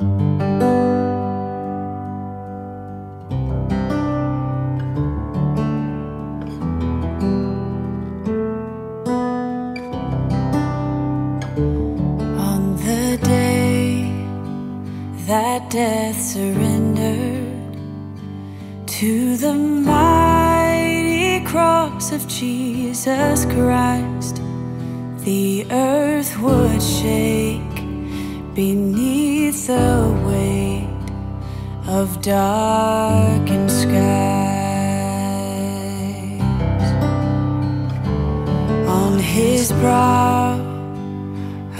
On the day that death surrendered to the mighty cross of Jesus Christ, the earth would shake beneath the weight of darkened skies. On his brow,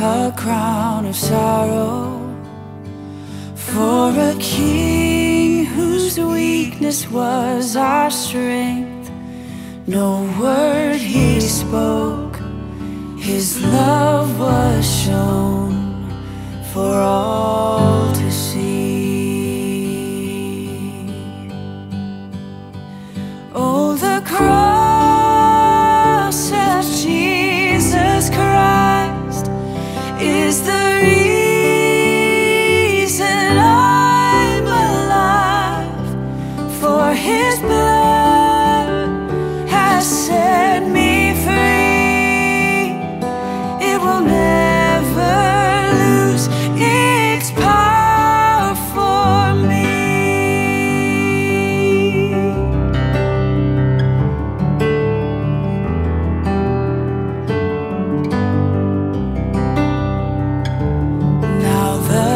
a crown of sorrow for a king whose weakness was our strength. No word he spoke, his love was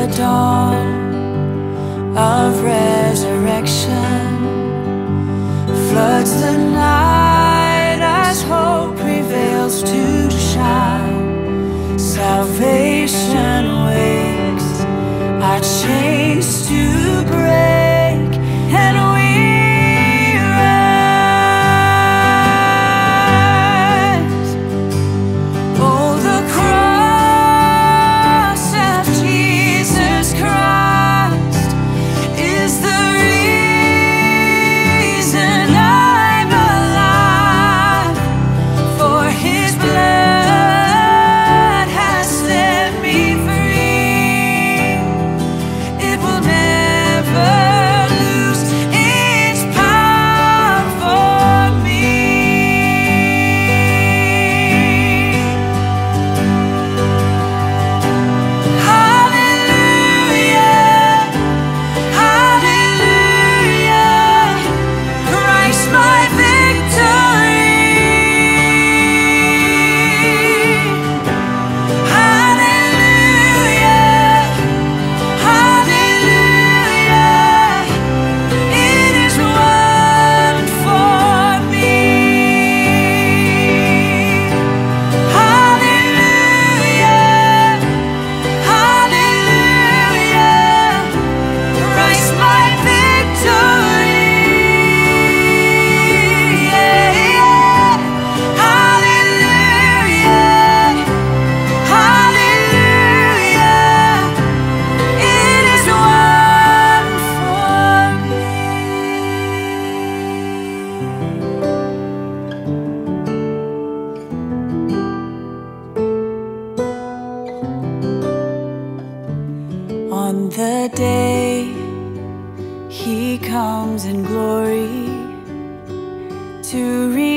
the dawn of resurrection floods the night as hope prevails to shine. Salvation wakes, our chains to comes in glory to reveal